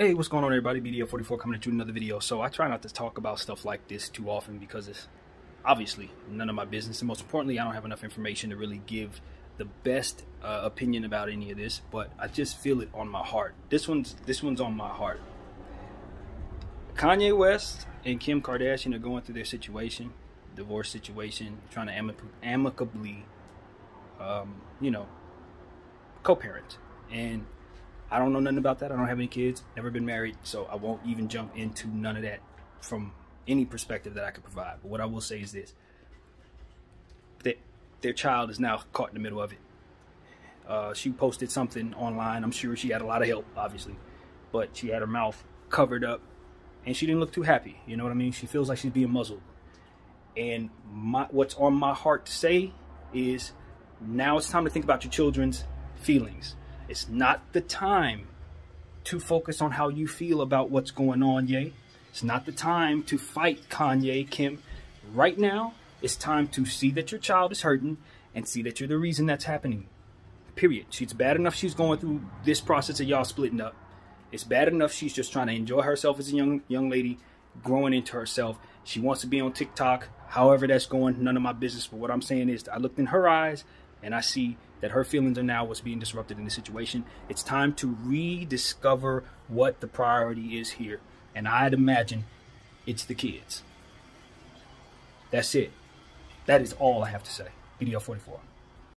Hey, what's going on everybody? BDF44 coming at you another video. So I try not to talk about stuff like this too often because it's obviously none of my business. And most importantly, I don't have enough information to really give the best uh, opinion about any of this, but I just feel it on my heart. This one's this one's on my heart. Kanye West and Kim Kardashian are going through their situation, divorce situation, trying to amic amicably, um, you know, co-parent. And I don't know nothing about that. I don't have any kids, never been married, so I won't even jump into none of that from any perspective that I could provide. But what I will say is this that their child is now caught in the middle of it. Uh, she posted something online. I'm sure she had a lot of help, obviously, but she had her mouth covered up and she didn't look too happy. You know what I mean? She feels like she's being muzzled. And my, what's on my heart to say is now it's time to think about your children's feelings it's not the time to focus on how you feel about what's going on, Ye. It's not the time to fight Kanye, Kim. Right now, it's time to see that your child is hurting and see that you're the reason that's happening. Period. She's bad enough she's going through this process of y'all splitting up. It's bad enough she's just trying to enjoy herself as a young young lady, growing into herself. She wants to be on TikTok. However that's going, none of my business. But what I'm saying is I looked in her eyes and I see that her feelings are now what's being disrupted in the situation. It's time to rediscover what the priority is here. And I'd imagine it's the kids. That's it. That is all I have to say. BDF 44.